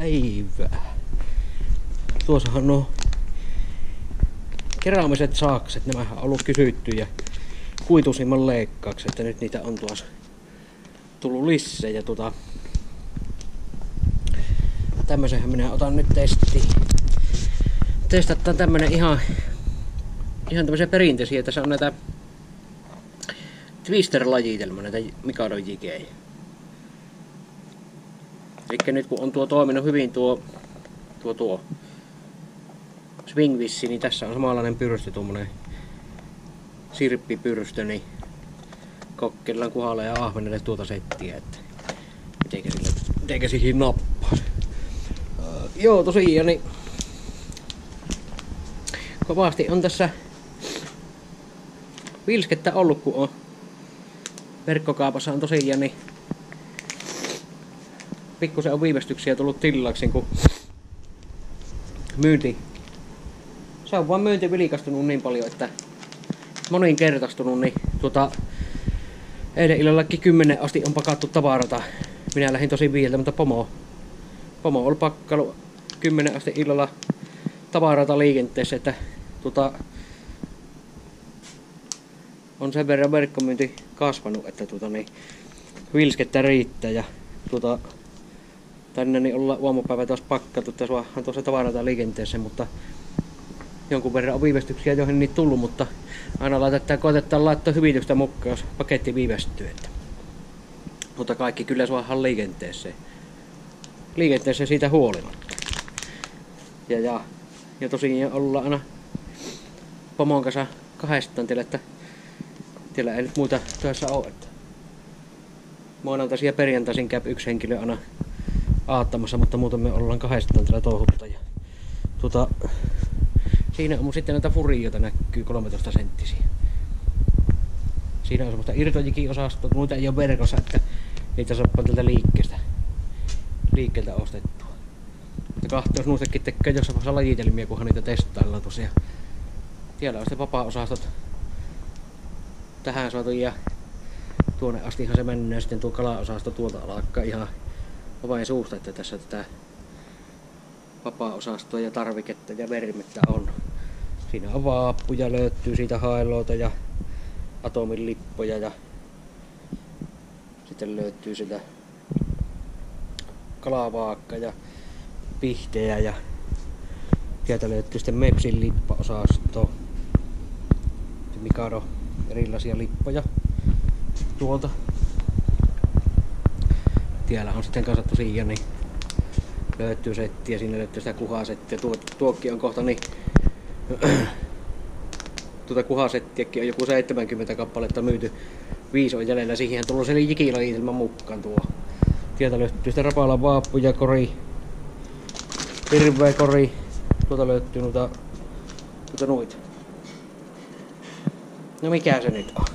päivää. Tuossahan nuo keraamiset saakset, nämä on ollut kysyttyjä kuitusimman leikkaaksi, että nyt niitä on tuossa tullut lisää ja tota tämmösen minä otan nyt testiin. Testataan tämmönen ihan ihan tämmöisiä perinteisiä. Tässä on näitä Twister-lajitelma, näitä Mikadon jikejä. Eli nyt kun on tuo toiminut hyvin tuo, tuo, tuo Swingvissi, niin tässä on samanlainen pyrstö, tuommoinen sirppipyrstö, niin kokkellaan kuhalle ja ahvenelle tuota settiä, että mitenkä, sille, siihen nappaa. Uh, joo, tosiaan, niin kovasti on tässä vilskettä ollut, kun on verkkokaupassa on tosiaan, niin pikkusen on viivästyksiä tullut tilaksi, kun myynti. Se on vaan myynti vilikastunut niin paljon, että moninkertaistunut, niin tuota, eilen illallakin kymmenen asti on pakattu tavarata. Minä lähdin tosi viiltä, mutta pomo, pomo oli pakkalu kymmenen asti illalla tavarata liikenteessä, että tuota, on sen verran verkkomyynti kasvanut, että tuota, niin, vilskettä riittää ja tuota, tänne niin olla aamupäivä taas pakkattu, että suohan tuossa tavarata liikenteessä, mutta jonkun verran on viivästyksiä joihin niitä tullut, mutta aina laitetaan, koitetaan laittaa hyvitystä mukaan, jos paketti viivästyy. Että. Mutta kaikki kyllä suohan liikenteeseen. Liikenteeseen siitä huolimatta. Ja, ja, ja tosiaan ollaan aina pomon kanssa kahdestaan teille, että siellä ei nyt muuta työssä ole. Että maanantaisin ja perjantaisin käy yksi henkilö aina aattamassa, mutta muuten me ollaan kahdestaan tällä touhutta. Ja, tuota, siinä on sitten näitä furioita näkyy 13 senttisiä. Siinä on semmoista irtojiki-osastoa, muita ei ole verkossa, että niitä saa tältä liikkeestä, liikkeeltä ostettua. Mutta kahtois nuistakin tekee jossain vaiheessa lajitelmia, kunhan niitä testaillaan tosiaan. Siellä on sitten vapaa-osastot tähän saatu ja tuonne astihan se menee sitten tuo kalaosasto tuolta alkaa ihan avain suusta, että tässä tätä vapaa-osastoa ja tarviketta ja vermettä on. Siinä on vaappuja, löytyy siitä hailoota ja atomin lippoja ja sitten löytyy sitä kalavaakka ja pihtejä ja sieltä löytyy sitten Mepsin lippaosasto. Mikado erilaisia lippoja tuolta. Tiellä on sitten kanssa tosiaan niin löytyy settiä, siinä löytyy sitä kuhasettiä. Tuo, tuokki on kohta niin tuota kuhasettiäkin on joku 70 kappaletta myyty. Viisi on jäljellä, siihen tullut se jikilajiitelma mukaan tuo. Tieltä löytyy sitten Rapalan vaappuja, kori, hirveä kori. Tuolta löytyy noita, tuota noita. No mikä se nyt on?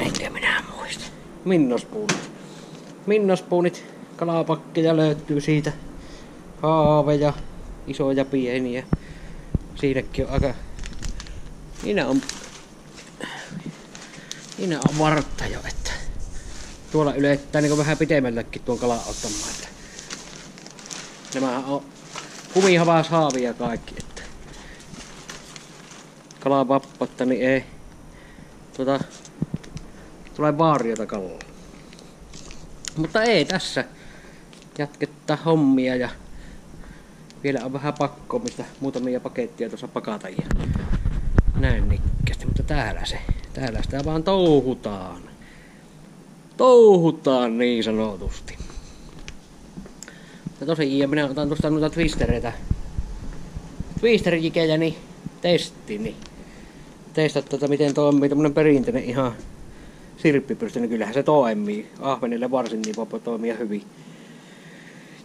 Enkä minä muista. Minnospuunit. Minnospuunit. Kalapakkeja löytyy siitä. Haaveja. Isoja pieniä. Siinäkin on aika... Minä on... Minä on vartta jo, että... Tuolla ylettää niin vähän pitemmälläkin tuon kalan ottamaan. Että... Nämä on kumihavashaavia kaikki. Että kalaa vappatta, niin ei tuota, tule vaariota kalalla. Mutta ei tässä. Jatketta hommia ja vielä on vähän pakkomista, muutamia pakettia tuossa pakata ja näin nikkästi, mutta täällä se, täällä sitä vaan touhutaan. Touhutaan niin sanotusti. Ja tosiaan minä otan tuosta noita twistereitä, twisterjikejä niin testi, niin testata, tota, miten toimii tämmönen perinteinen ihan sirppipyrstö, niin kyllähän se toimii. Ahvenille varsin niin voi toimia hyvin.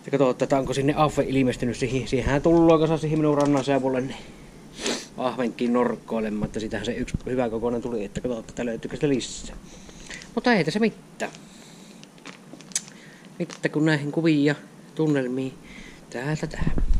Ja katsotaan, että onko sinne ahven ilmestynyt siihen. Siihenhän tullut kanssa siihen minun rannan seuvulle, niin ahvenkin norkkoilemaan, että sitähän se yksi hyvä kokoinen tuli, että katsotaan, että löytyykö sitä lisää. Mutta ei tässä mitään. Mitään kun näihin kuviin ja tunnelmiin täältä tähän.